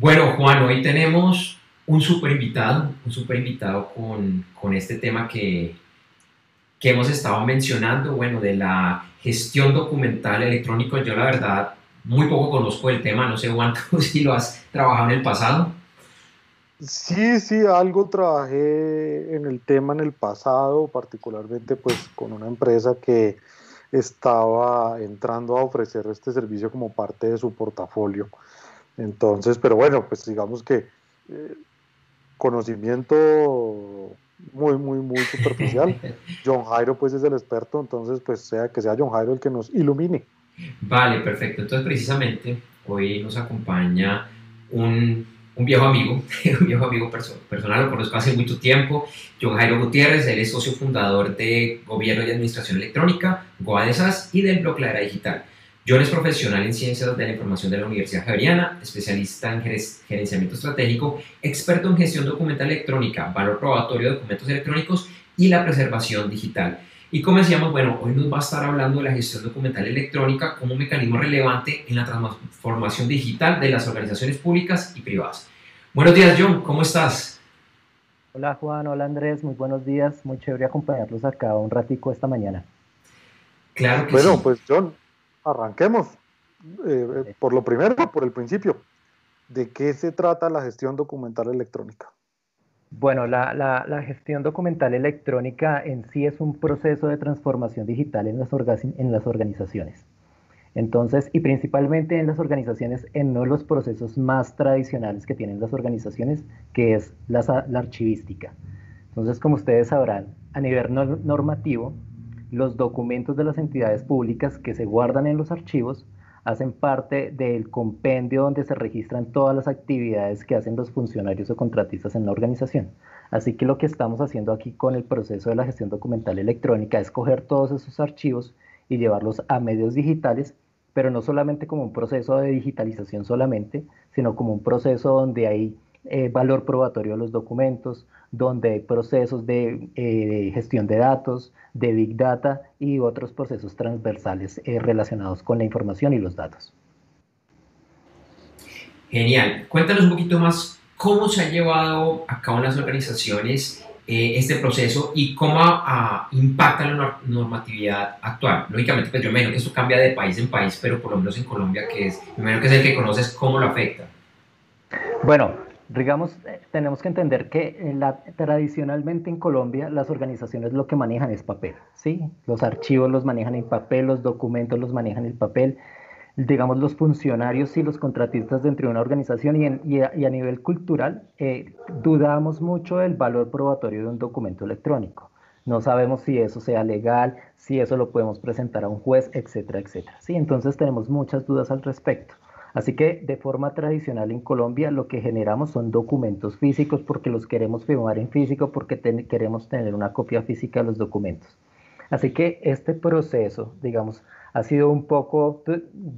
Bueno, Juan, hoy tenemos un super invitado, un super invitado con, con este tema que, que hemos estado mencionando, bueno, de la gestión documental electrónico. Yo la verdad muy poco conozco el tema, no sé Juan, si lo has trabajado en el pasado. Sí, sí, algo trabajé en el tema en el pasado, particularmente pues con una empresa que estaba entrando a ofrecer este servicio como parte de su portafolio. Entonces, pero bueno, pues digamos que eh, conocimiento muy, muy, muy superficial. John Jairo pues es el experto, entonces pues sea que sea John Jairo el que nos ilumine. Vale, perfecto. Entonces precisamente hoy nos acompaña un un viejo amigo, un viejo amigo personal, lo conozco hace mucho tiempo, John Jairo Gutiérrez, él es socio fundador de Gobierno y Administración Electrónica, GOADESAS y del blog La Era Digital. John es profesional en Ciencias de la Información de la Universidad Javeriana, especialista en gerenciamiento estratégico, experto en gestión documental electrónica, valor probatorio de documentos electrónicos y la preservación digital. Y como decíamos, bueno, hoy nos va a estar hablando de la gestión documental electrónica como un mecanismo relevante en la transformación digital de las organizaciones públicas y privadas. Buenos días, John, ¿cómo estás? Hola Juan, hola Andrés, muy buenos días, muy chévere acompañarlos acá un ratico esta mañana. Claro que bueno, pues John, arranquemos. Eh, eh, por lo primero, por el principio, ¿de qué se trata la gestión documental electrónica? Bueno, la, gestión documental electrónica en sí es un proceso de transformación digital en las, en las organizaciones. Entonces, y principalmente en las organizaciones, en uno de los procesos más tradicionales que tienen las organizaciones, que es la, archivística. Entonces, como ustedes sabrán, a nivel normativo, los documentos de las entidades públicas que se guardan en los archivos hacen parte del compendio donde se registran todas las actividades que hacen los funcionarios o contratistas en la organización. Así que lo que estamos haciendo aquí con el proceso de la gestión documental electrónica es coger todos esos archivos y llevarlos a medios digitales, pero no solamente como un proceso de digitalización solamente, sino como un proceso donde hay eh, valor probatorio de los documentos, donde hay procesos de eh, gestión de datos, de Big Data y otros procesos transversales eh, relacionados con la información y los datos. Genial. Cuéntanos un poquito más cómo se ha llevado a cabo en las organizaciones este proceso y cómo impacta la normatividad actual. Lógicamente, pues yo imagino que eso cambia de país en país, pero por lo menos en Colombia, que es, me que es el que conoces, ¿cómo lo afecta? Bueno, digamos, eh, tenemos que entender que eh, la, tradicionalmente en Colombia las organizaciones lo que manejan es papel, ¿sí? Los archivos los manejan en papel, los documentos los manejan en papel, digamos, los funcionarios y los contratistas dentro de una organización y, a, nivel cultural eh, dudamos mucho del valor probatorio de un documento electrónico. No sabemos si eso sea legal, si eso lo podemos presentar a un juez, etcétera, etcétera. Sí, entonces tenemos muchas dudas al respecto. Así que de forma tradicional en Colombia lo que generamos son documentos físicos porque los queremos firmar en físico, porque queremos tener una copia física de los documentos. Así que este proceso, digamos, ha sido un poco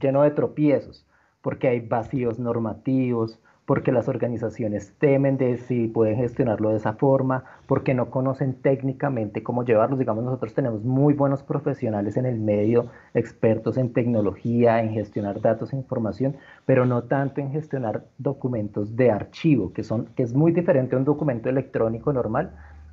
lleno de tropiezos, porque hay vacíos normativos, porque las organizaciones temen de si pueden gestionarlo de esa forma, porque no conocen técnicamente cómo llevarlos. Digamos, nosotros tenemos muy buenos profesionales en el medio, expertos en tecnología, en gestionar datos e información, pero no tanto en gestionar documentos de archivo, que, son, que es muy diferente a un documento electrónico normal,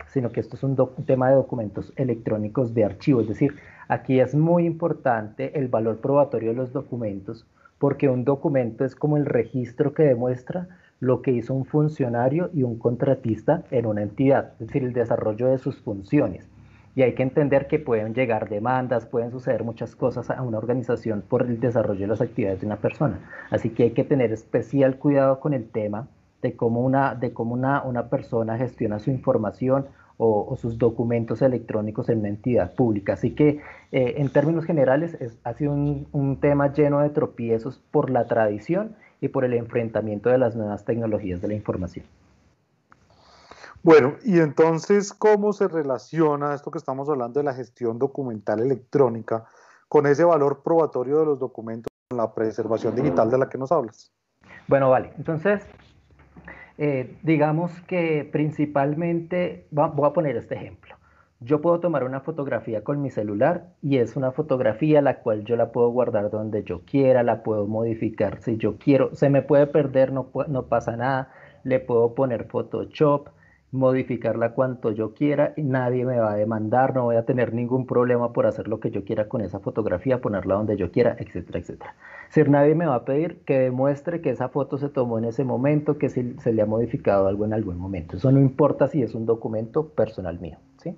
sino que esto es un, un tema de documentos electrónicos de archivo. Es decir, aquí es muy importante el valor probatorio de los documentos porque un documento es como el registro que demuestra lo que hizo un funcionario y un contratista en una entidad, es decir, el desarrollo de sus funciones. Y hay que entender que pueden llegar demandas, pueden suceder muchas cosas a una organización por el desarrollo de las actividades de una persona. Así que hay que tener especial cuidado con el tema de cómo una, de cómo una, una persona gestiona su información o, sus documentos electrónicos en una entidad pública. Así que eh, en términos generales ha sido un, tema lleno de tropiezos por la tradición y por el enfrentamiento de las nuevas tecnologías de la información. Bueno, y entonces, ¿cómo se relaciona esto que estamos hablando de la gestión documental electrónica con ese valor probatorio de los documentos, con la preservación digital de la que nos hablas? Bueno, vale. Entonces, eh, digamos que principalmente, voy a poner este ejemplo. Yo puedo tomar una fotografía con mi celular y es una fotografía la cual yo la puedo guardar donde yo quiera, la puedo modificar si yo quiero, se me puede perder, no, no pasa nada, le puedo poner Photoshop, modificarla cuanto yo quiera y nadie me va a demandar, no voy a tener ningún problema por hacer lo que yo quiera con esa fotografía, ponerla donde yo quiera, etcétera, etcétera. Si nadie me va a pedir que demuestre que esa foto se tomó en ese momento, que se, le ha modificado algo en algún momento. Eso no importa si es un documento personal mío, ¿sí?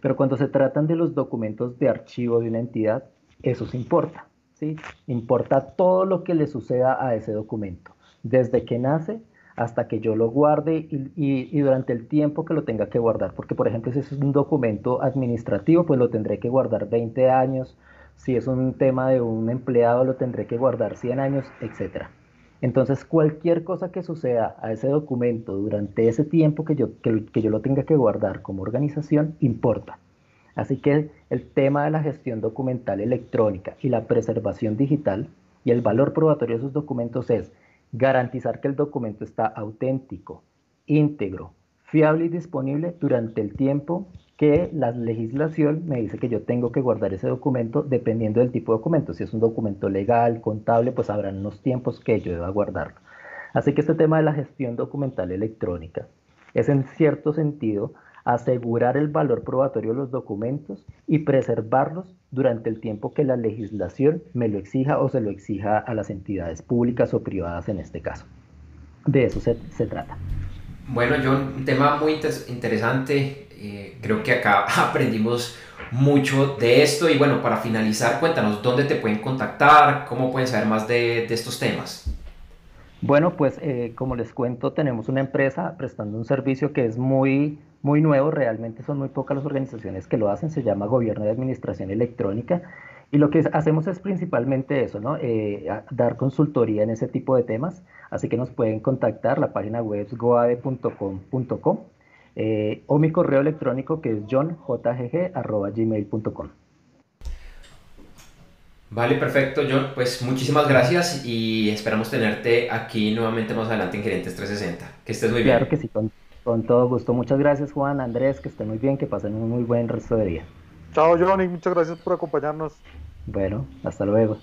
Pero cuando se tratan de los documentos de archivo de una entidad, eso sí importa, ¿sí? Importa todo lo que le suceda a ese documento, desde que nace hasta que yo lo guarde y, durante el tiempo que lo tenga que guardar. Porque, por ejemplo, si es un documento administrativo, pues lo tendré que guardar 20 años. Si es un tema de un empleado, lo tendré que guardar 100 años, etc. Entonces, cualquier cosa que suceda a ese documento durante ese tiempo que yo, que yo lo tenga que guardar como organización, importa. Así que el tema de la gestión documental electrónica y la preservación digital y el valor probatorio de esos documentos es garantizar que el documento está auténtico, íntegro, fiable y disponible durante el tiempo que la legislación me dice que yo tengo que guardar ese documento dependiendo del tipo de documento. Si es un documento legal, contable, pues habrán unos tiempos que yo deba guardarlo. Así que este tema de la gestión documental electrónica es en cierto sentido asegurar el valor probatorio de los documentos y preservarlos durante el tiempo que la legislación me lo exija o se lo exija a las entidades públicas o privadas en este caso. De eso se, trata. Bueno, John, un tema muy interesante. Eh, creo que acá aprendimos mucho de esto y bueno, para finalizar, cuéntanos dónde te pueden contactar, cómo pueden saber más de, de estos temas. Bueno, pues eh, como les cuento, tenemos una empresa prestando un servicio que es muy muy nuevo, realmente son muy pocas las organizaciones que lo hacen, se llama Gobierno de Administración Electrónica. Y lo que hacemos es principalmente eso, ¿no? Eh, dar consultoría en ese tipo de temas. Así que nos pueden contactar, la página web es goade.com.com eh, o mi correo electrónico que es johnjg.gmail.com. Vale, perfecto, John. Pues muchísimas gracias y esperamos tenerte aquí nuevamente más adelante en Gerentes 360. Que estés muy bien. Claro que sí, con todo gusto. Muchas gracias, Juan, Andrés, que estén muy bien, que pasen un muy buen resto de día. Chao, Johnny, muchas gracias por acompañarnos. Bueno, hasta luego.